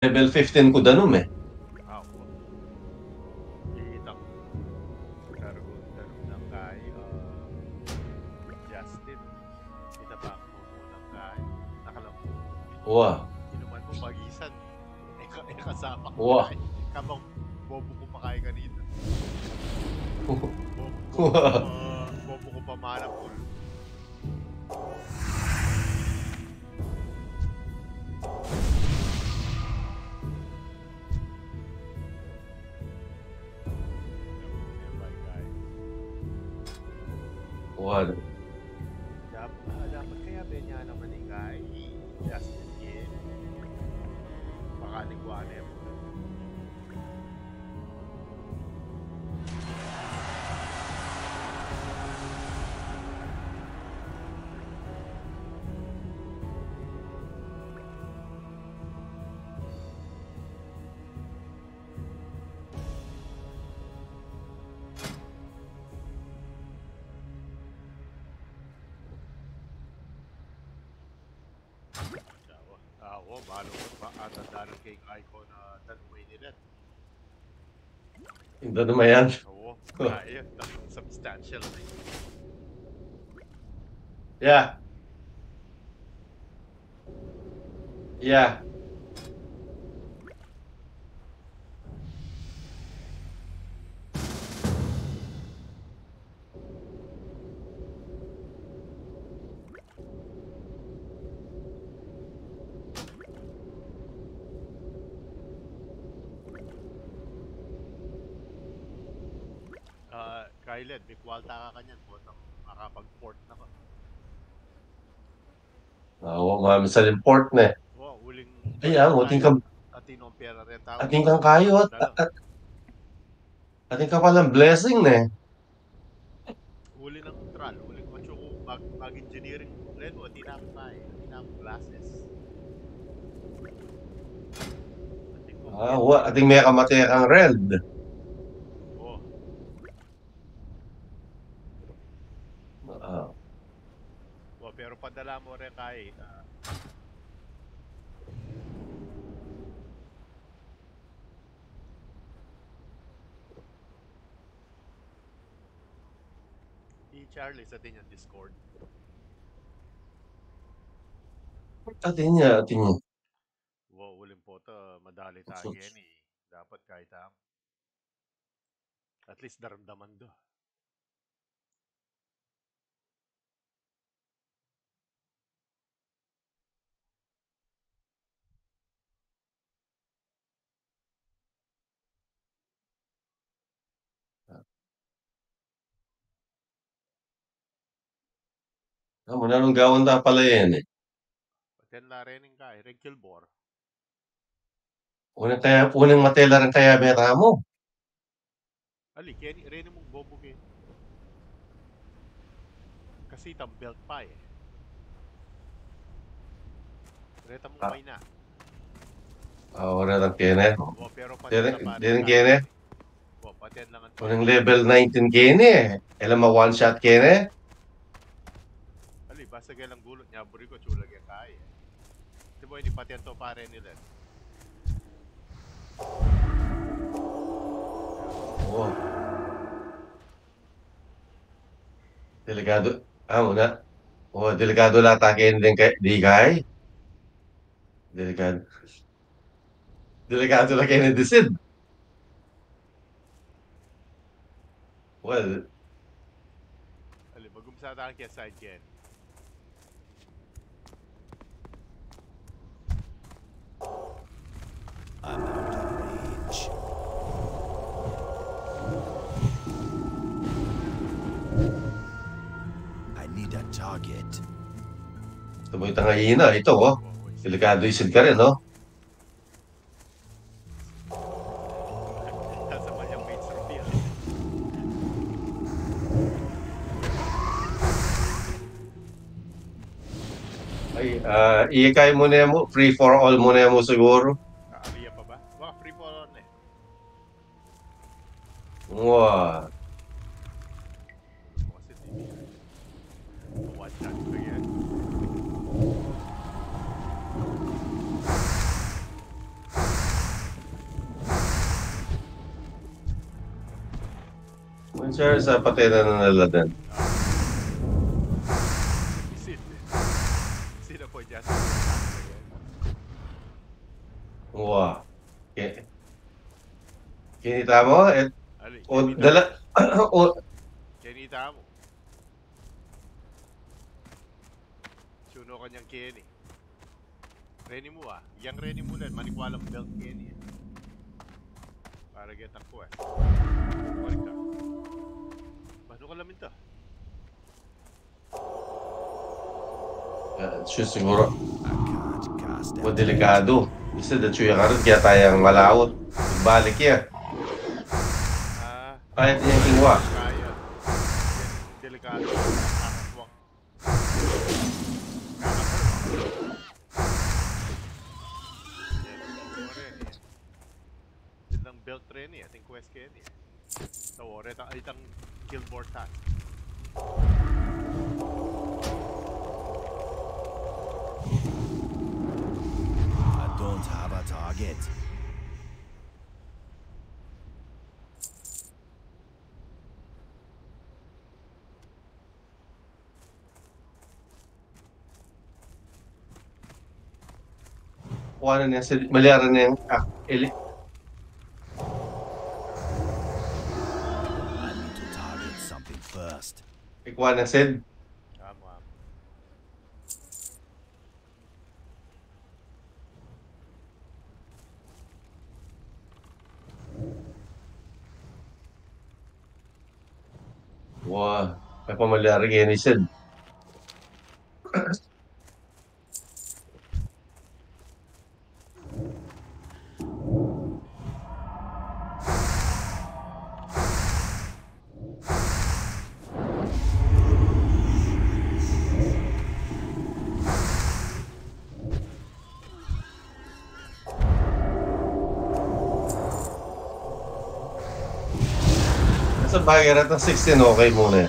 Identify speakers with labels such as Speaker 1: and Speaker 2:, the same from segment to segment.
Speaker 1: Level 15 ko danom eh.
Speaker 2: Kay nakalampo.
Speaker 1: Wow.
Speaker 2: Inuman mo pagisan. Eka, eka kasama ko.
Speaker 1: Wow.
Speaker 2: Kabang bobo ko pa kanina. Bobo ko,
Speaker 1: Wow.
Speaker 2: uh, bobo ko pa manap ko.
Speaker 1: Wow. Hindi naman yan.
Speaker 2: Oo, kaya, substantial na yun.
Speaker 1: Yeah. Yeah.
Speaker 2: Kwalta ka kanyan po nang makapag-port na ka.
Speaker 1: Oo, uh, sa import na eh.
Speaker 2: Oo, uling...
Speaker 1: Ay, ah, muting ka,
Speaker 2: Atin ang pera rin tao.
Speaker 1: ating kang kayo at, at, at ating ka palang blessing na eh.
Speaker 2: Uli ng tral, uli ng macho ko, mag, mag-engineering red o atin ako tayo, atin ako classes.
Speaker 1: Ah, wa, ating may kamatay kang red.
Speaker 2: Oo,
Speaker 1: Ah,
Speaker 2: oo, pero padala mo rin kay, si Charlie sa din yung Discord.
Speaker 1: ating niya, ating niya.
Speaker 2: Wow, uling po to, madali tayo yan eh. Dapat kahit am. At least daramdaman do.
Speaker 1: Ah, muna nung gawin ta pala yan eh.
Speaker 2: Pati ang larening ka, eh, Red Kilbor.
Speaker 1: Unang kaya, unang matela rin kaya beta mo.
Speaker 2: Ali, Kenny, rin mong bobo ke. Kasi itang belt pa eh. Reta mong
Speaker 1: Ah.
Speaker 2: may na.
Speaker 1: Ah, wala lang kene.
Speaker 2: O, pero pa-
Speaker 1: dinin kene?
Speaker 2: Ang
Speaker 1: Unang level 19 kene eh. Alam mo, one shot kene.
Speaker 2: Kaya lang gulot niya, buri ko, chula kaya kaya. Di ba, hindi pati yan to pare nila.
Speaker 1: Oo. Delikado. Ah, muna. Oo, delikado lata kene din kay, di kay. Delikado. Delikado lang kene disid. Well,
Speaker 2: Ali, mag-umisa tayo kaya side Ken.
Speaker 3: I'm out of range. I need a target.
Speaker 1: tumoy tangahina. Ito, oh. Delikado isid ka rin,
Speaker 2: reveal.
Speaker 1: Ay, ah, iikay mo na mo. Free for all mo na mo siguro. What? Sir, sa patera na
Speaker 2: nila din.
Speaker 1: Wow. Okay. Kinita mo?
Speaker 2: It,
Speaker 1: o, dala... o,
Speaker 2: Kinita mo. Suno kanyang Kenny. Reni mo ah. Yang Reni mo lang. Manikwalang belt Kenny eh. Para get ang quest. Balik ka. Paano ka lamin to?
Speaker 1: siya siguro,
Speaker 3: can't cast
Speaker 1: o delikado. Isa da chuya ka rin, kaya tayong malawot. Balik ya.
Speaker 2: Quest itang.
Speaker 3: I don't have a target.
Speaker 1: Kuha na niya, si- malyara na yung, ah, ili.
Speaker 3: I need to target something first.
Speaker 1: Ikuha na Sid. Wow. May pamalyara kaya ni Sid. Rin ng 16 okay muna.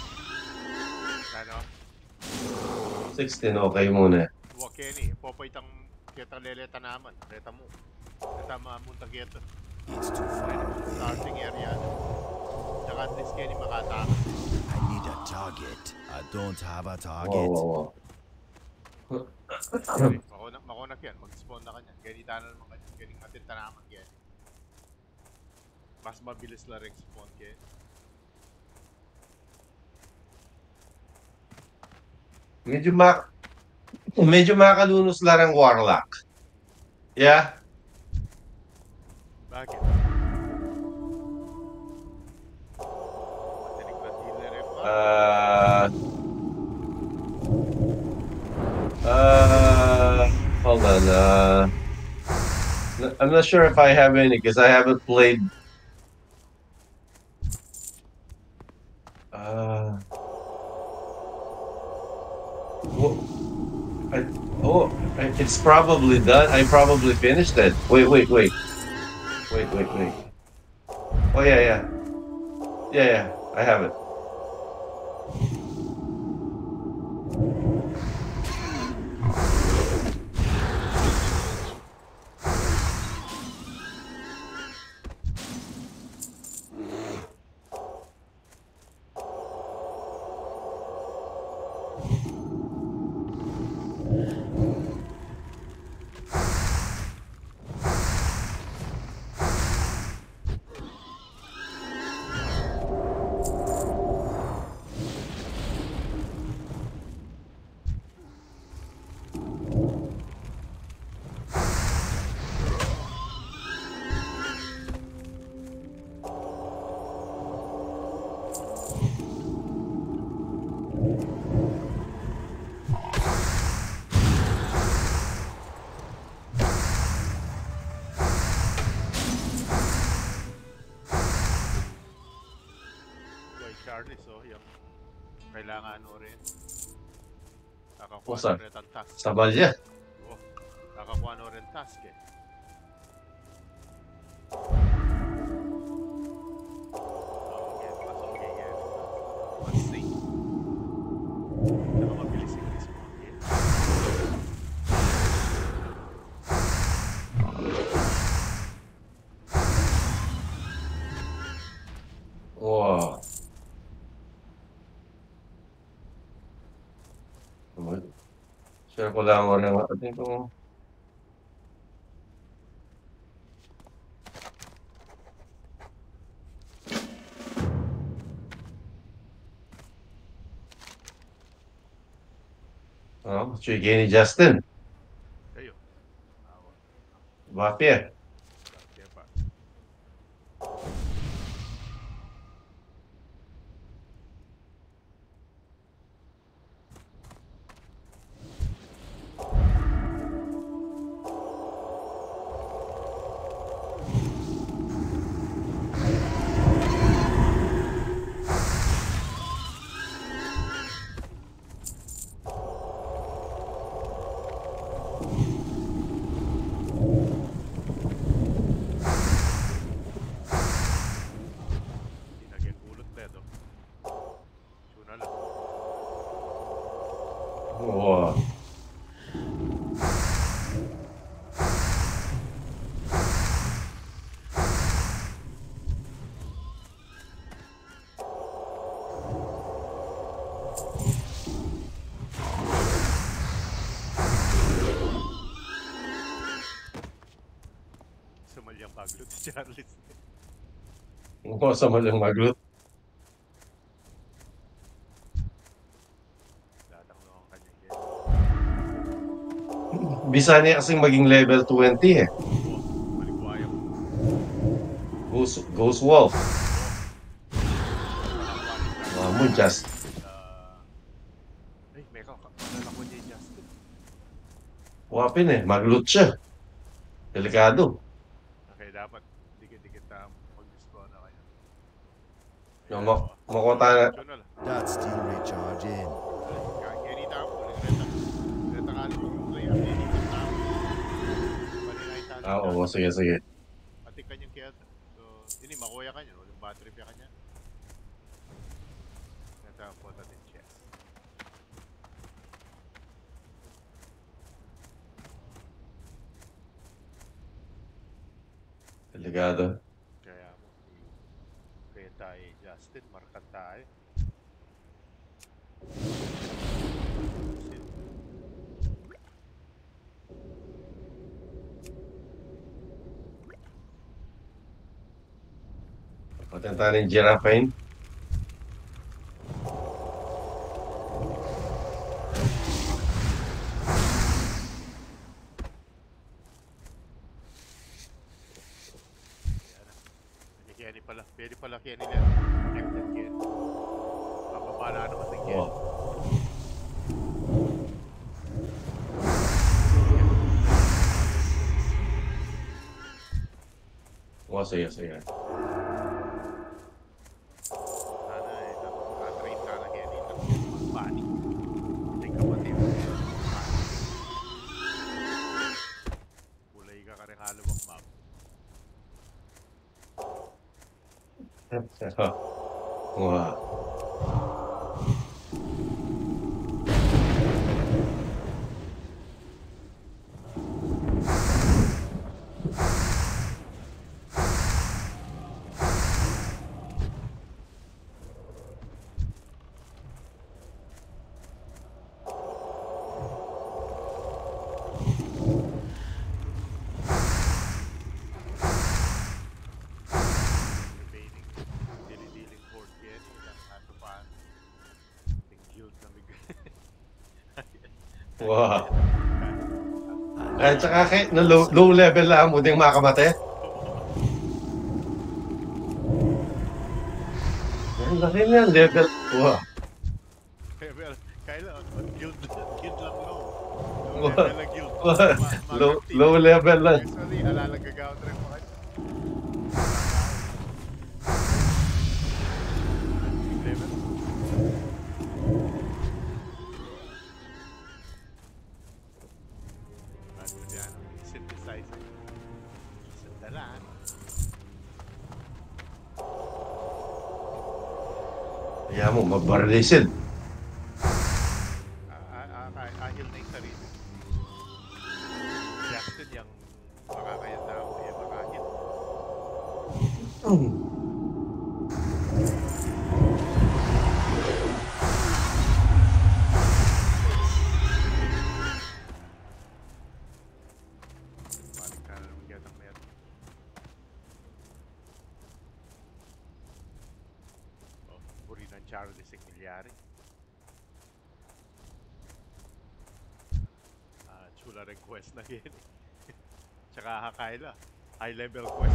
Speaker 2: Ano?
Speaker 1: 16 okay muna.
Speaker 2: Wa Kenny. Popoy itang kita leleta naman. Reta mo. Reta mamunta geto.
Speaker 3: It's too far away.
Speaker 2: Starting area. Tsaka at least Kenny makataka.
Speaker 3: I need a target. I don't have a
Speaker 1: Wow,
Speaker 3: target.
Speaker 1: wow, wow.
Speaker 2: Kenny, makunak, makunak yan. Mag-spawn na kanyan. Ganita na naman kanyan. Galing matinta naman yan. Mas mabilis lang rin spawn Kenny.
Speaker 1: Medyo ma... Medyo makalunos lang ang Warlock. Yeah?
Speaker 2: Bakit? Matinig na dealer pa.
Speaker 1: Uh... Uh... Hold on. Uh... I'm not sure if I have any because I haven't played. Uh... Wha- I, oh, I- it's probably done. I probably finished it. Wait, wait, wait. Wait, wait, wait. Oh, yeah, yeah. Yeah, yeah. I have it.
Speaker 2: Boy so yung kailangan ano rin. Kakakuha
Speaker 1: Pusa.
Speaker 2: na rin ang task.
Speaker 1: Sa balya.
Speaker 2: Oh, kakakuha na rin task eh.
Speaker 1: Pero ko lang orang atin kung Oh, sige ni Justin.
Speaker 2: Kayo. Awa.
Speaker 1: Mafia.
Speaker 2: Kaya pa. Hindi naging kulot dedo. Tuna lang.
Speaker 1: Wow.
Speaker 2: Sumalyang si Charles.
Speaker 1: Kung sa malang
Speaker 2: game.
Speaker 1: Bisa niya kasing maging level 20 eh. Ghost, Ghost Wolf. Mga mo, just. Wapin eh. Maglut siya. Delikado.
Speaker 2: Okay, dapat dikit-dikit na mag-destroy na kayo.
Speaker 1: Yung mo- makota na.
Speaker 2: Tuna lang.
Speaker 3: That's still recharging.
Speaker 2: Kaya ni tapo, nagkita. Nagkita ka yung player, hindi ka tapo. Malinay tayo.
Speaker 1: Ah, oo. Sige, sige.
Speaker 2: Pati kanyang kaya. So, ini makuya kanya, no? Yung battery pa kanya. Natapo natin chest.
Speaker 1: Delikado.
Speaker 2: Kaya mo, kaya tayo, Justin, markan tayo.
Speaker 1: Patenta ng Giraffine.
Speaker 2: Hindi Kenny pala. Pwede pala Kenny lang. Connected Kenny. Mababa na naman ng Kenny.
Speaker 1: Oh. Oh, sige, sige.
Speaker 2: Sana eh, nakatrain sana Kenny. Bani. Hindi kapatid. Kulay ka ka rin halawang map.
Speaker 1: Wow.
Speaker 2: Remaining. Dili-diling board Kenny. Ilang ato pa. Ting guild na bigay.
Speaker 1: Wow. Kahit saka kahit na low, low level lang mo ding makamate. Ang laki niyan, level. Wow.
Speaker 2: Kailan guild guild lang low. Low level na guild.
Speaker 1: Low, low level lang.
Speaker 3: Я ему мобаралисин.
Speaker 2: Né, lembra qual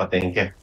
Speaker 2: para
Speaker 1: tener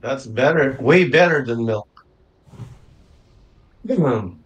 Speaker 1: That's better, way better than milk. Mm.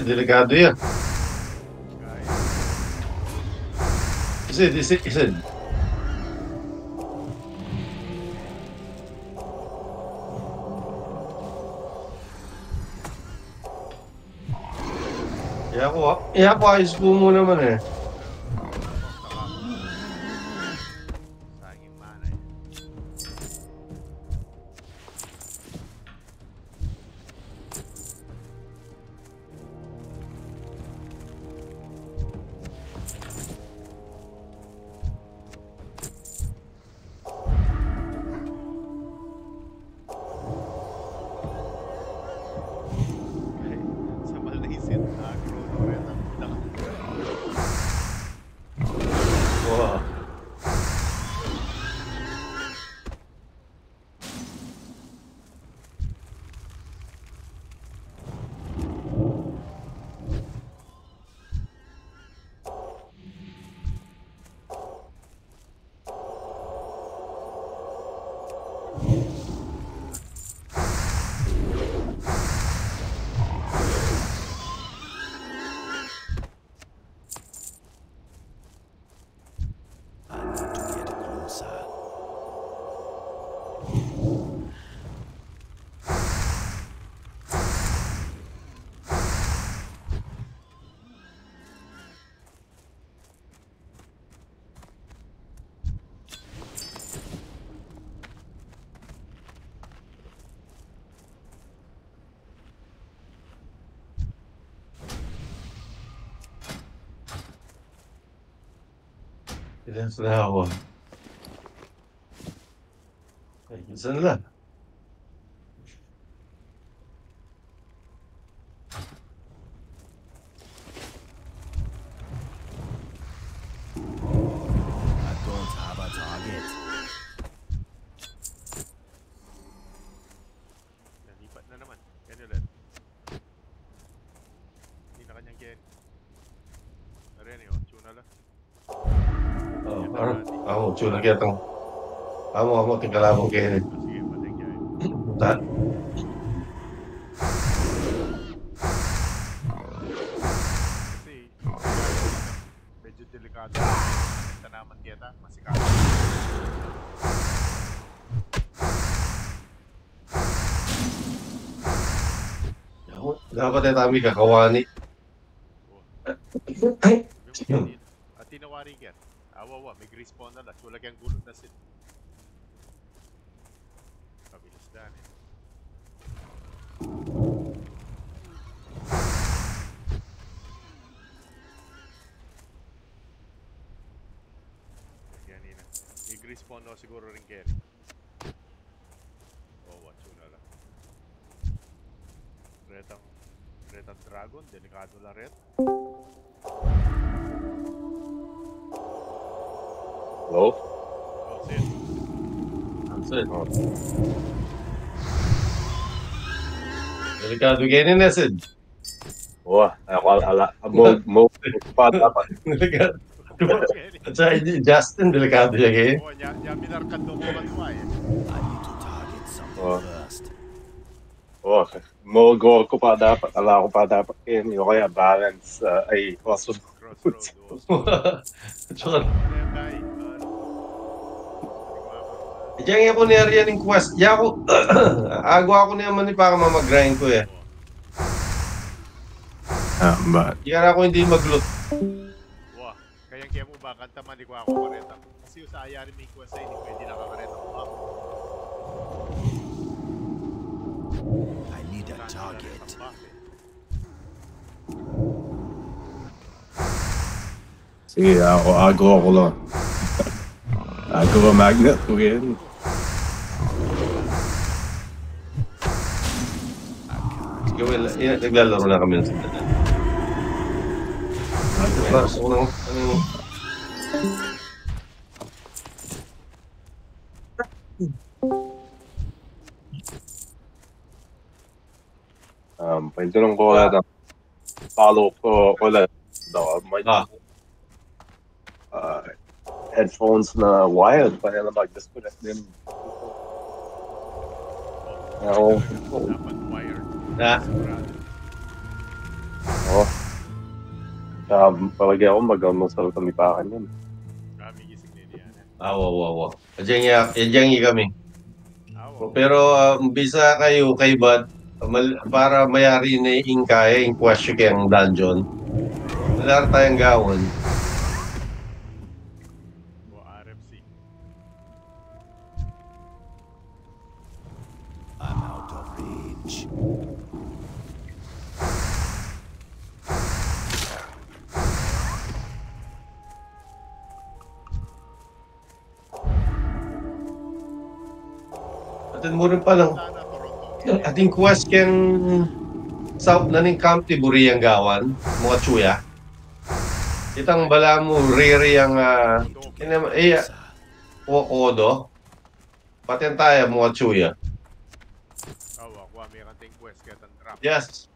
Speaker 1: Delikado yan.
Speaker 2: Guys,
Speaker 1: Isid, isid, isid. Iya ko, iya ko ayos po mo naman eh. Ilan na ako. Ay, saan lang?
Speaker 3: I don't have a target.
Speaker 2: Nalipat na naman. Yan ulit. Hindi na kanyang Kenny. Ayan yun, tuna lang.
Speaker 1: Oh, parang ako, tsuna kitang. Amo, amo, tingkala mo kayo.
Speaker 2: Sige, patay kaya.
Speaker 1: Punta.
Speaker 2: Kasi, medyo delikado. Ito naman kita, masikat.
Speaker 1: Ako, Dapat ay tami kakawani.
Speaker 2: Yung At tinawari kaya. Awawa, may grease spawn na lang. Wala kang gulot na sin. Pabilis dan eh. Ganina. May grease spawn na siguro rin kaya. Oh, what na lang. Retang Retang Dragon, delikado la ret.
Speaker 4: Hello?
Speaker 2: Oh, sin.
Speaker 1: Saan? Delikado kayo ni Nesed.
Speaker 4: Wah, ako ala, mo, mo, pa dapat.
Speaker 1: Delikado. At saka hindi- Justin, delikado siya kayo.
Speaker 2: Oh, nya nya minarkad do ko man eh.
Speaker 3: I need to target something
Speaker 4: Oh.
Speaker 3: first.
Speaker 4: Oh, mo go ko pa dapat, ala ko pa dapat kayo, o kaya balance, uh, ay, crossroad.
Speaker 2: Crossroad. Oh.
Speaker 1: Diyan nga po niya riyan yung quest. Ya ako, agwa ako niya man ni para mamagrind ko eh.
Speaker 4: Ah, ba?
Speaker 1: Diyan ako hindi maglut.
Speaker 2: Wah, kaya kaya mo ba kanta man di ko ako kareta. Kasi yung sa ayari may quest ay hindi pwede nakakareta ko. Ah,
Speaker 3: I need a target.
Speaker 2: eh.
Speaker 4: Sige, ako, ako ako lang. Ako ba magnet ko yan?
Speaker 1: Well, yun, naglalaro na kami ng sandalan. Gusto ko lang, ano,
Speaker 4: Um, paintulong ko wala ng follow ko wala daw may
Speaker 1: Ah.
Speaker 4: uh, headphones na wired pa nila mag-disconnect din.
Speaker 2: Oh,
Speaker 1: na,
Speaker 2: Sigurado.
Speaker 4: Ah, palagi ako mag-almusal kami pa akin yan.
Speaker 2: Kami gising din yan. eh.
Speaker 1: Awa, awa, awa. Diyan ya, diyan kami.
Speaker 2: Awa.
Speaker 1: Pero um, bisa kayo kay Bad mal, para mayari na yung kaya yung question kayang dungeon. Wala tayong gawon. Mo rin pa lang.
Speaker 2: Sana Toronto.
Speaker 1: Ating question south na ning Camp Tiburi ang gawan, mga chuya. Itang bala mo riri ang uh, ina eh kodo. Paten tayo mga
Speaker 2: quest trap.
Speaker 1: Yes.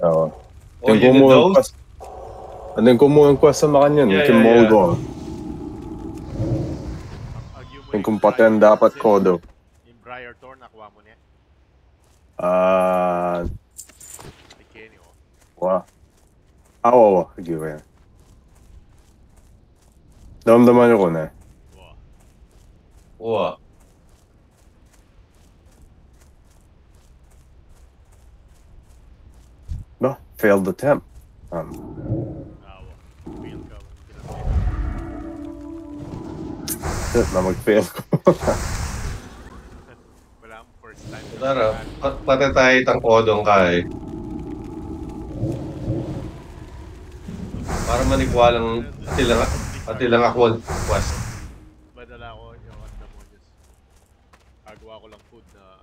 Speaker 4: Oo.
Speaker 1: Oh,
Speaker 4: Yung
Speaker 1: you did
Speaker 4: kumuha
Speaker 1: those?
Speaker 4: pas. Ano yung kumuha quest sa makanyan?
Speaker 1: Yeah,
Speaker 4: yung
Speaker 1: yeah,
Speaker 4: Pati ang dapat kodo.
Speaker 2: Yung Briar Thorn, nakuha mo niya.
Speaker 4: Ah,
Speaker 2: oh.
Speaker 4: wa. Ah, oo, oo. Sige ko yan. Damdaman ko na.
Speaker 2: Wow.
Speaker 1: Wow.
Speaker 4: No, failed attempt. Um, na mag-fail ko.
Speaker 2: Wala akong first time.
Speaker 1: Tara, pat pati tayo itang kodong kay. Para manikwalang ati lang, ati lang ako quest.
Speaker 2: Badala ko yung ano mo just agawa ko lang food na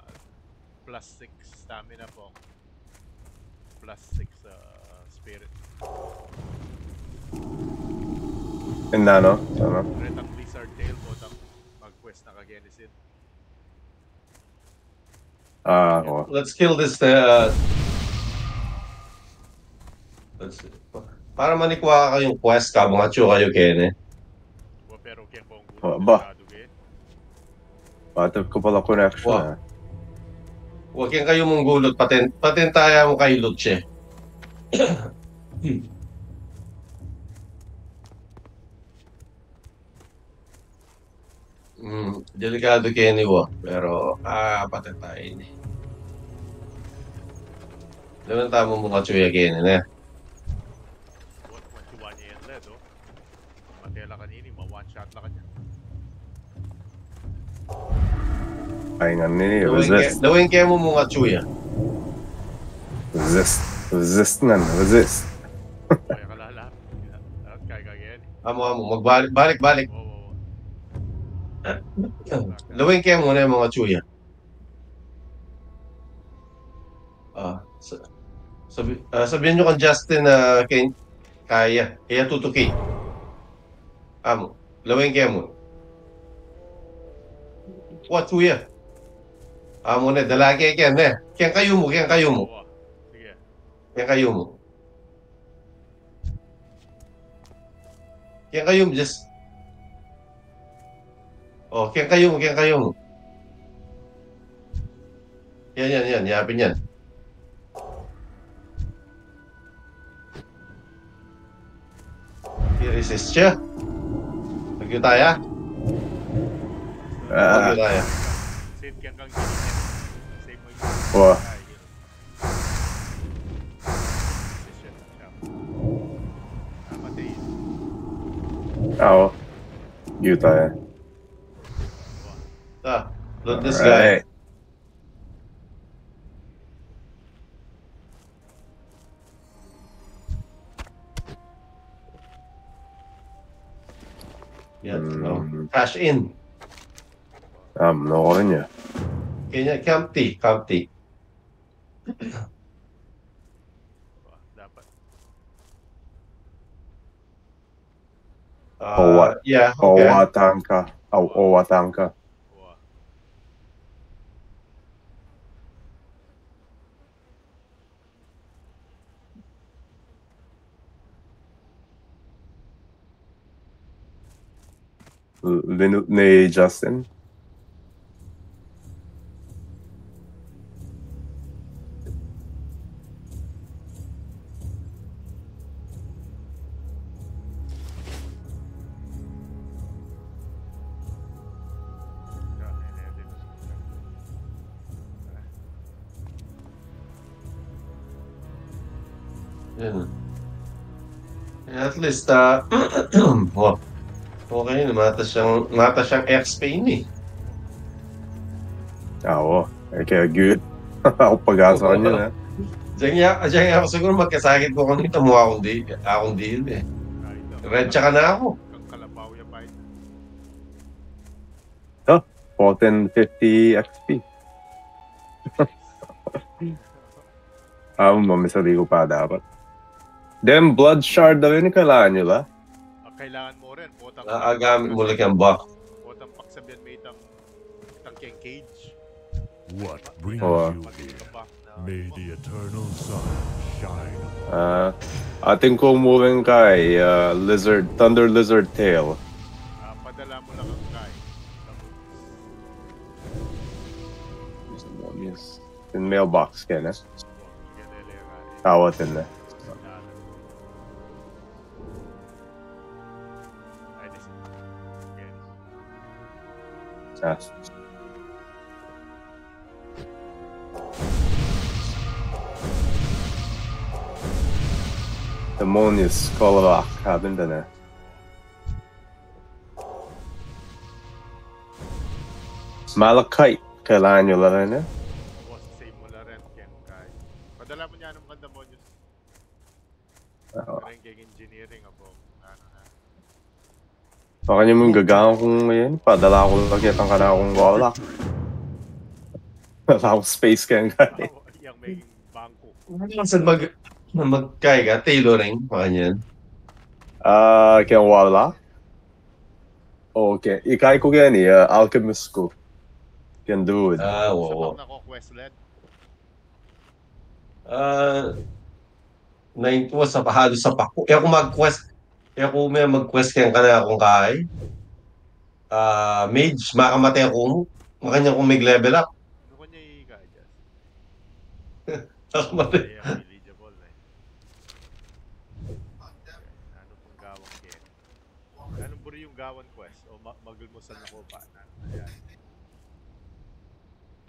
Speaker 2: plus 6 stamina po plus 6 uh, spirit
Speaker 4: And na, no? Ano?
Speaker 2: retang blizzard tail po tang mag-quest na kagenisin
Speaker 4: Ah, ako.
Speaker 1: Let's kill this uh, Let's see. Para manikwa kayong quest ka mga chu kayo
Speaker 2: kaya po ang
Speaker 4: Oh,
Speaker 2: gulo
Speaker 4: ba? Patag ko pala connection.
Speaker 1: Wow.
Speaker 4: ah.
Speaker 1: Huwag yan kayo mong gulot paten paten tayo mo kay Luche. Hmm, delikado kene wo, pero ah paten tayo
Speaker 2: shot lang kanya
Speaker 4: Ay nga nini,
Speaker 1: Dawin
Speaker 4: resist.
Speaker 1: Dawin kaya mo mga chuya.
Speaker 4: Resist. Resist nga, resist.
Speaker 1: Amo amo magbalik balik balik. Dawin kaya muna yung mga chuya. Ah, sa- sabi, ah, sabihin nyo kang Justin na kay, kaya, kaya tutuki. Amo, lawin kaya mo. What chuya? Amo na, dalagi kaya na. Kaya kayo mo, kaya kayo mo, kaya kayo mo. Kaya kayo mo, just... Oh, kaya kayo mo, kaya kayo mo. Yan, yan, yan, yapin yan. I-resist siya. Lagyo tayo.
Speaker 4: Ah,
Speaker 1: Lagyo tayo.
Speaker 2: save kaya kang gini save mo yung
Speaker 4: Wow.
Speaker 2: Ay, yun. Decision siya. Namatay yun.
Speaker 4: ako. Give tayo.
Speaker 1: Ah, load this guy.
Speaker 4: Alright.
Speaker 1: Yan, no.
Speaker 4: Mm,
Speaker 1: Cash in.
Speaker 4: um, no ko rin niya.
Speaker 1: Kanya, Campty, Campty.
Speaker 2: Wow, Dapat.
Speaker 1: Uh,
Speaker 4: Oh, what?
Speaker 1: Yeah, okay.
Speaker 4: Owatan ka. Aw, owatan ka. Linnae Justin.
Speaker 1: Yeah. yeah. At least, uh, well, okay, mata siyang, mata siyang XP ni.
Speaker 4: Ah, Oo. Eh, kaya good. Ako pag-asa ko niya?
Speaker 1: Diyan nga, diyan nga ako siguro magkasakit ko kanina, mukha akong di, akong deal eh. Red tsaka na ako.
Speaker 2: Ito.
Speaker 4: 1450 XP. Ah, mamisali ko pa dapat. Then, blood shard daw yun, kailangan nyo ba?
Speaker 2: Ah, kailangan mo rin. Potang,
Speaker 1: Naagamit mo lang yung buck.
Speaker 2: Potang paksabihan may itang, itang king cage.
Speaker 5: What brings
Speaker 4: Oh.
Speaker 5: you here? May the eternal sun shine
Speaker 4: Ah, ating kumuling kay uh, lizard, thunder lizard tail.
Speaker 2: ah, padala mo lang ang kay.
Speaker 4: Yes. In mailbox ka na.
Speaker 2: Ganelera.
Speaker 4: Tawat din na. Ah. Demonius Kolavak, haben din na. Malachite, kailangan nyo lang rin eh.
Speaker 2: Boss, save mo lang rin. Ken kay. Padala mo niya anong ganda mo yun.
Speaker 4: Oo.
Speaker 2: Ranking engineering abo. Ano na.
Speaker 4: Baka nyo mong gagawin kung ngayon, padala ko lang kitang ka na akong wala. Wala akong space kaya nga eh.
Speaker 2: Oh, yung may bangko.
Speaker 1: Saan mag, na magkaya ka? Tailoring, mga yan.
Speaker 4: Ah, kaya wala? Okay, ikai ko kaya ni, uh, alchemist ko. Can do it.
Speaker 1: Ah,
Speaker 2: Sa pag nako quest led.
Speaker 1: Ah, nine ko sa pahado sa pako. Kaya kung mag-quest, kaya kung may mag-quest kaya ka na akong kahay, ah, mage, makamatay ako, makanya kung may level up,
Speaker 2: Ano ko niya i-guide?
Speaker 1: makamatay.
Speaker 2: Ay, ang eligible eh. Ano pong gawang Ken? Anong buri yung gawan quest? O ma magulmusan ako pa? Ayan.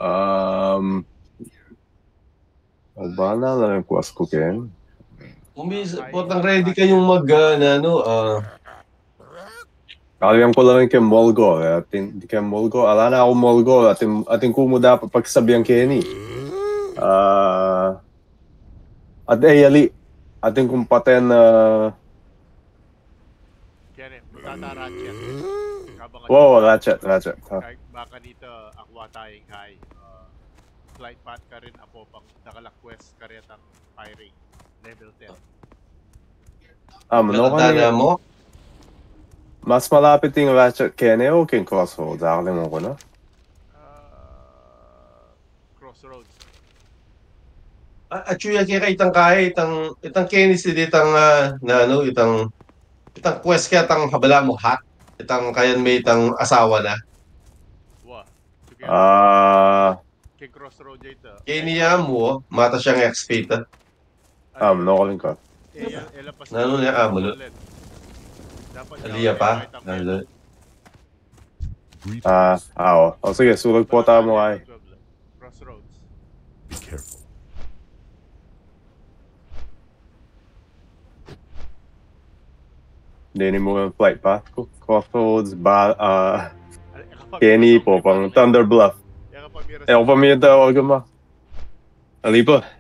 Speaker 4: Um, ba na lang quest ko Ken?
Speaker 1: Umis, potang ready kayong mag, ah, na, ano, ah,
Speaker 4: Kaliyan ko lang yung kay Molgo. eh. Atin, di kay Molgo. Ala na ako Molgo. Atin, atin ko mo dapat pagsabihan Kenny. Ah, at ayali. Atin kong paten na...
Speaker 2: Eh, magtatarat yan. Habang
Speaker 4: wow, ratchet, ratchet. Ha.
Speaker 2: Kahit baka dito akwa tayong high. Uh, flight path ka rin apo pang nakalak quest ka rin ang firing. Level 10.
Speaker 4: Ah, mano ka na.
Speaker 1: mo,
Speaker 4: Mas malapit yung ratchet Kenny o king crossroads. Akalimutan ko na.
Speaker 2: Uh, crossroads.
Speaker 1: Ah, at yung kaya itang kaya, itang, itang Kenny si itang, ah, na, ano, itang, itang quest kaya itang habala mo hat, itang kaya may itang asawa na.
Speaker 2: Wa.
Speaker 4: Ah,
Speaker 2: King crossroad dito.
Speaker 1: Kenny ya mo, mata siyang XP ta.
Speaker 4: Ah, mano ka ka.
Speaker 2: Eh, elapas
Speaker 1: Ano niya, ah, mulo.
Speaker 2: Dapat
Speaker 1: Aliya pa.
Speaker 5: Greetings.
Speaker 4: Ah, ah, oh. oh sige, sulag po tayo mo ay.
Speaker 2: Crossroads.
Speaker 5: Be careful.
Speaker 4: Hindi mo yung flight path ko. Crossroads, ba, ah, Kenny po, pang Thunder Bluff. Eh, ako pa may tawag mo. Ali pa.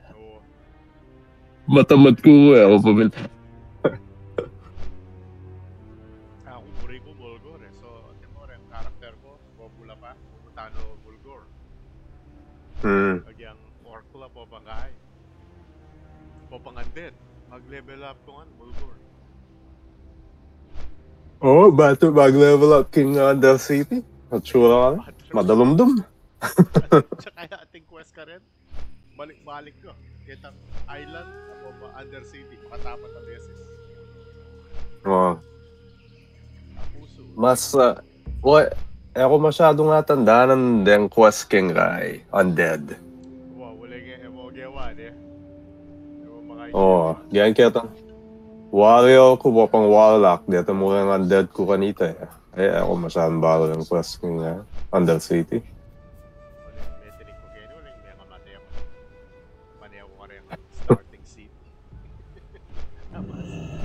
Speaker 2: Oo.
Speaker 4: Matamad ko eh. Ako pa may
Speaker 2: Ako puri ko Bulgor eh. So, atin mo rin, character ko, Bobula pa, Bumutano Bulgor.
Speaker 4: Hmm.
Speaker 2: Kagyang Orkla po bangay. Po pangandit. Mag-level up ko nga, Bulgor.
Speaker 4: Oh, bato mag-level up King Under City. Matsura ka na. Madalumdum.
Speaker 2: Tsaka kaya ating quest ka rin. Balik-balik ko. Kitang island, ako ba, Undercity. Matapat na beses.
Speaker 4: Oh.
Speaker 2: Puso.
Speaker 4: Mas, uh, what? Eh, ako masyado nga tanda ng den quest King Rai. Undead.
Speaker 2: Wow, wala nga emo gawa eh. Ewan mga
Speaker 4: Oh, ganyan kaya tang. Warrior ko ba pang warlock. Dito mo yung undead ko kanita eh. Eh, ako masyadong baro ng quest King uh, Under City.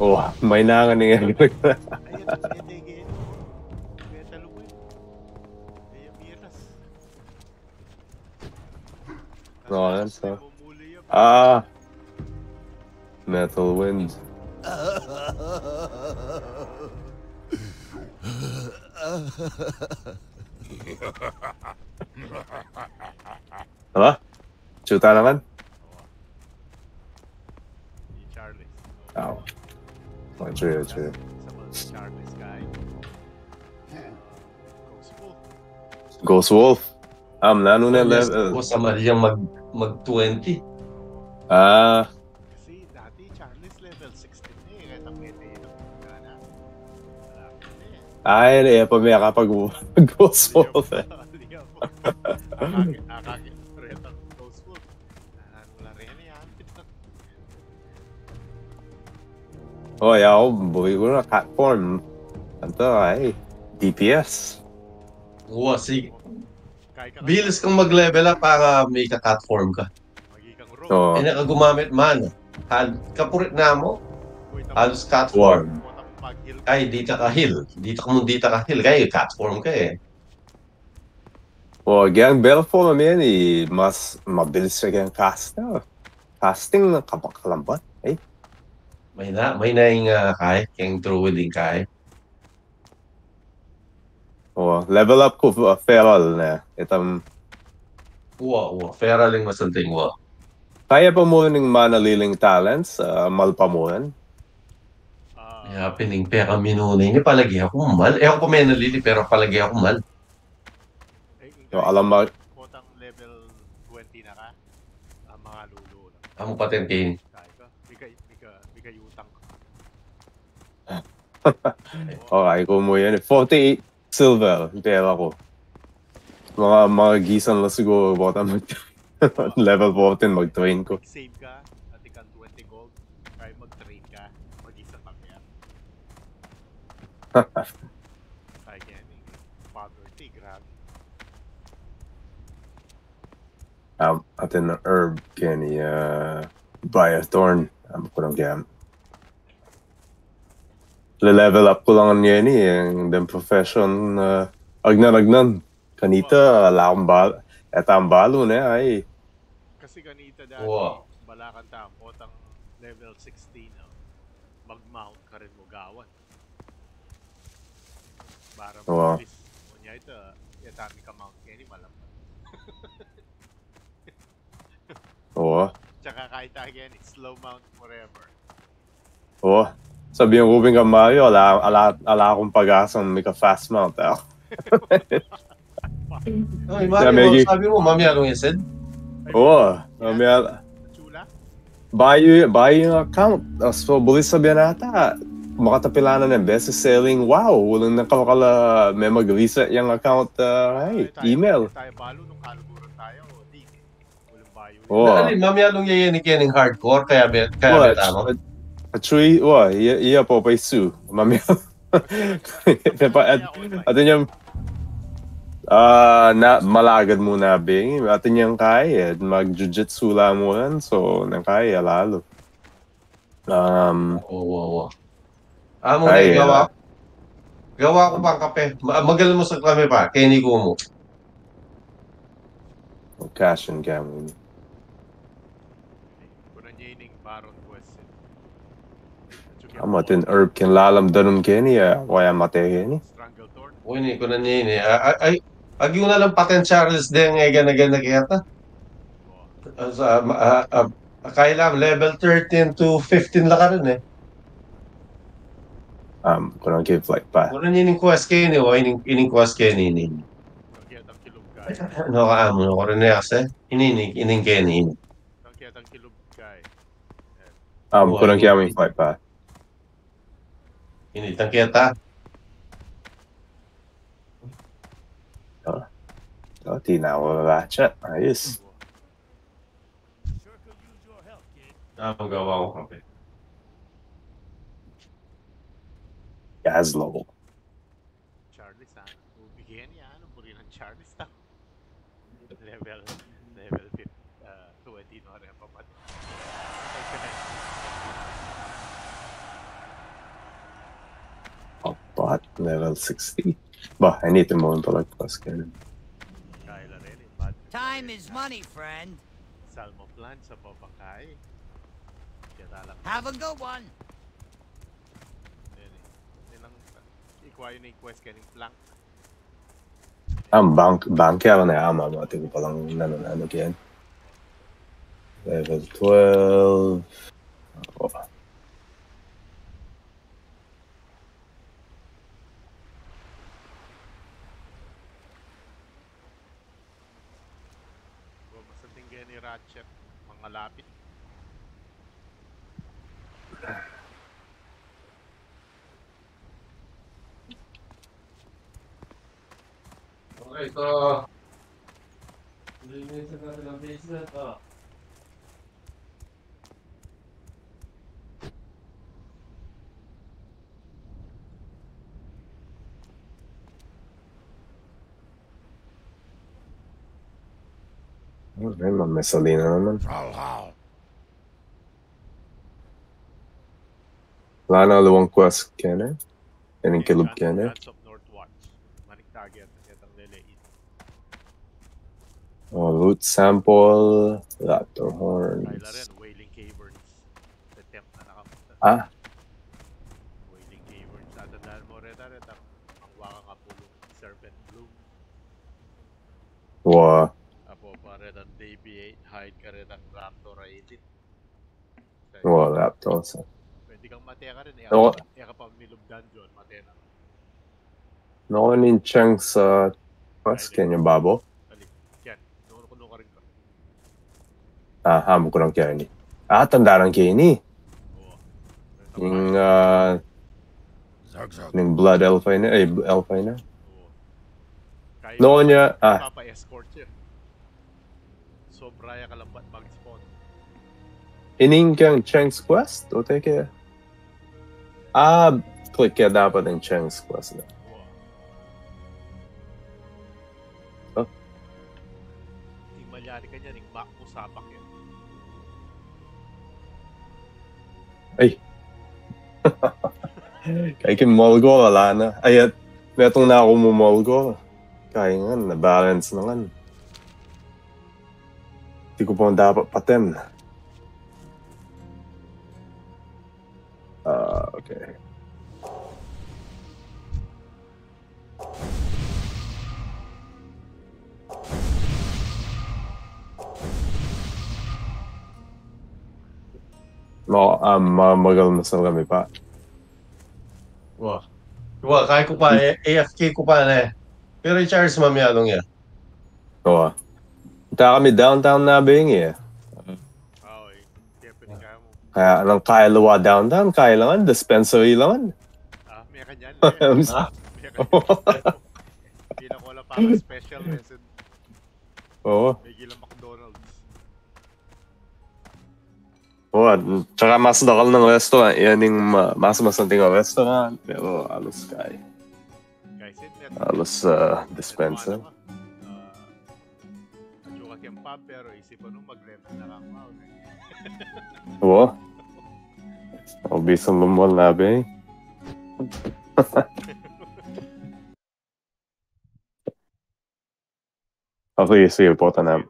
Speaker 2: eh.
Speaker 4: Oh, mainangan ni
Speaker 2: Ayan, ito si Edege. Metal Wind. Ayan, Miras.
Speaker 4: Oo, yan, so-
Speaker 2: Namumuli yan.
Speaker 4: Ah, Metal Wind. Aba? Chuta naman?
Speaker 2: Si Charles.
Speaker 4: Ah, oh, true, true.
Speaker 2: Sa mga si Charles guy. Ghost po.
Speaker 4: Ghost Wolf. Um, nano na
Speaker 1: Yes,
Speaker 4: level.
Speaker 1: Gusto Maria mag, mag-20.
Speaker 4: Ah,
Speaker 2: Kasi dati Charles level 16 na eh. Kahit ang meta yun ang mga na. Wala ka na eh.
Speaker 4: ay, eh, pa may kapag Ghost Wolf. eh. Oh, yeah, ako, buhay ko na cat form. Ito, ay, DPS.
Speaker 1: Oo, sige.
Speaker 2: Kaya
Speaker 1: Bilis kang mag-level up para may ka-catform ka.
Speaker 2: Rogue.
Speaker 4: Oh,
Speaker 1: Eh, nakagumamit man. Hal, kapurit na mo, halos catform.
Speaker 2: Puta mo pag-heal ka.
Speaker 1: Ay, dita ka heal. Dita ka mo dita ka heal. Kaya catform ka eh.
Speaker 4: oh, gang battle form yan, eh, mas mabilis siya gang caster. Casting ng kapakalambat.
Speaker 1: May na, may naing uh, Kai, kang through din Kai.
Speaker 4: Oo, level up ko uh, feral na. Itam...
Speaker 1: Uwa, uwa. Feral yung masunting uwa.
Speaker 4: Kaya pa mo ng manaliling talents, uh,
Speaker 2: malpamuhan.
Speaker 1: Yeah, pining pera minunay niya. Palagi ako mal. Eh ako may nalili pero palagi ako mal.
Speaker 2: Eh,
Speaker 4: so, alam mo.
Speaker 2: Kotang level 20 na ka. Uh, mga lulo.
Speaker 1: Amo
Speaker 2: pa 10k.
Speaker 4: Okay, mo yan. 48 silver, yung pera ko. Mga, mga gisan lang siguro, baka mag level 14 mag-train ko.
Speaker 2: Mag-save ka. At ikan 20 gold. Kaya mag-trade ka. Mag-isa pa kaya. Eh. Poverty, grabe.
Speaker 4: Um, atin ng herb, Kenny, uh, buy a thorn. Um, ko ng gamit. Le-level up ko lang ang yan eh, yung dem profession, uh, agnan-agnan. Kanita, ala akong bal, eta ang balo na ay.
Speaker 2: Kasi ganito dati,
Speaker 1: Wow.
Speaker 2: balakan ta, potang level 16, no? mag-mount ka rin mo gawan. Para
Speaker 4: Wow.
Speaker 2: mabilis. Kunya ito, yatami ka mount kaya ni malam.
Speaker 4: Oo,
Speaker 2: Tsaka kahit again, slow mount forever.
Speaker 4: oo. Sabi yung Ruben ka Mario, ala, ala, ala akong pag-asang may ka-fast mount. Ah.
Speaker 1: Ay, Mario,
Speaker 4: Maggie.
Speaker 1: sabi mo, mami, anong isid?
Speaker 4: Oo, mamaya,
Speaker 2: Chula?
Speaker 4: buy, buy yung account. So, bulis sabihan nata, makatapilanan ng best selling. Wow, walang nakakala may mag-reset yung account. Uh, hey, email.
Speaker 2: Tayo balo nung kaluguran tayo, di. Walang bayo.
Speaker 4: Oo.
Speaker 1: Dali, mami, anong yayin ni Kenning hardcore? Kaya bet, kaya
Speaker 4: What? Actually, wa, iya, iya po pa isu. Mamaya. Diba, at, atin yung, ah, na, malagad muna, Bing. Atin yung kaya, mag-jujitsu lang mo yan. So, nang kaya, lalo. Um,
Speaker 1: Oo, oo, oo. Amo na
Speaker 4: Ay,
Speaker 1: yung gawa.
Speaker 4: ah.
Speaker 1: Gawa ko pang kape. Ma- Magaling mo sa kami pa. Kenny ko mo.
Speaker 4: cash and gambling.
Speaker 2: Kunan niya yung Baron question.
Speaker 4: Ang atin herb kin lalam danun kini ya, kaya mate kini.
Speaker 2: Strangle Thorn.
Speaker 1: Uy, ni ko na niya ini. Ay, ay, ag yung na lang patent Charles din nga gana gana kiyata.
Speaker 2: Oh.
Speaker 1: Sa, ah, ah, kailan level 13 to 15 lang ka rin eh.
Speaker 4: Um, kunang give like pa.
Speaker 1: Kung niya yung quest kayo ni, o ining, ining quest kayo ni, ining.
Speaker 2: Kaya tang kilog ka.
Speaker 1: Amo, no, kung rin kasi, inining, ining kayo ni, ining.
Speaker 2: Kaya tang kilog ka.
Speaker 4: Um, kunang kaya may fight pa. Ini tanqueta. Latinal, é isso?
Speaker 1: Ah, vou galvão, rapaz.
Speaker 4: Gaslow.
Speaker 2: Charlie San. O Vigianiano, Burina Charlie San. Level.
Speaker 4: Bot level 60. Bah, I need to mo pala plus cannon.
Speaker 2: Kaya rin eh. Bad
Speaker 6: Time is money, friend.
Speaker 2: Salmo plan sa papakay. Kaya talang
Speaker 6: Have a good one.
Speaker 2: Yan eh. Yan ang ikuha yun yung quest kaning flank.
Speaker 4: Ang bank, banker na ama mo. Tingin ko palang nanonano yan. Level 12. Oh.
Speaker 2: Kung mas Ratchet, mga lapit.
Speaker 1: Okay, so... Linisin natin ang basement. Oh.
Speaker 4: Ay, mamesalina naman.
Speaker 5: Valhalla.
Speaker 4: Wala na luwang quest kene. Kaning kilub kene.
Speaker 2: Guns of Northwatch. Manik target. Itang lelein.
Speaker 4: Oh, loot sample. Raptor horns.
Speaker 2: Kaya rin, Wailing Caverns. The temp na nakapunta.
Speaker 4: Ah,
Speaker 2: Wailing Deviate. Hide ka rin ang Raptor Elite.
Speaker 4: Wow, Raptor.
Speaker 2: Pwede kang mataya ka rin. Eh,
Speaker 4: Oo.
Speaker 2: ka, eh, ka pa Milog Dungeon. Mataya na.
Speaker 4: No nin chang sa quest kanya babo.
Speaker 2: Dali. Yan. Nuno ka rin ka.
Speaker 4: Ah, hamo ko lang kaya ni. Ah, tanda lang kaya ni.
Speaker 2: Oo.
Speaker 4: Yung, ah,
Speaker 5: Zug zug.
Speaker 4: yung blood na, ay, na.
Speaker 2: Oo. Kaya
Speaker 4: Noon niya, ah,
Speaker 2: Papa-escort siya. Ya kalambat mag-spawn.
Speaker 4: ining kang Chang's quest? O teke. Ah, click kaya dapat ang Chang's quest na. Oh.
Speaker 2: Ting malyari ka niya, mo sapak yan.
Speaker 4: Ay. Kaya kim Molgo, wala na. Ay, at metong na ako mo Molgo. Kaya nga, na-balance na nga. Hindi ko pa dapat patem. Ah, okay. No, um, magal na sa kami pa.
Speaker 1: Wah. Wah, kaya ko pa, eh, AFK ko pa na eh. Pero i-charge mamaya nung yan.
Speaker 4: Oo. Punta kami downtown na bing eh.
Speaker 2: Oo, eh. Pwede kaya mo.
Speaker 4: Kaya anong kaya luwa downtown, kaya lang, dispensary lang.
Speaker 2: Ah.
Speaker 4: I'm
Speaker 2: May
Speaker 4: sorry.
Speaker 2: kanyan. Hindi na ko lang parang special lesson.
Speaker 4: Oo.
Speaker 2: May gilang McDonald's.
Speaker 4: Oo. at Tsaka mas lokal ng restaurant. Yan yung ma- mas masanting restaurant. Pero alos kaya.
Speaker 2: Guys, it net.
Speaker 4: Alos uh, dispenser.
Speaker 2: Pub, pero isipan nung mag-rent na lang ako. Eh.
Speaker 4: Oo. O bisang lumol na bing. Okay, sige po, tanam.